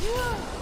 Well,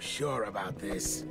sure about this?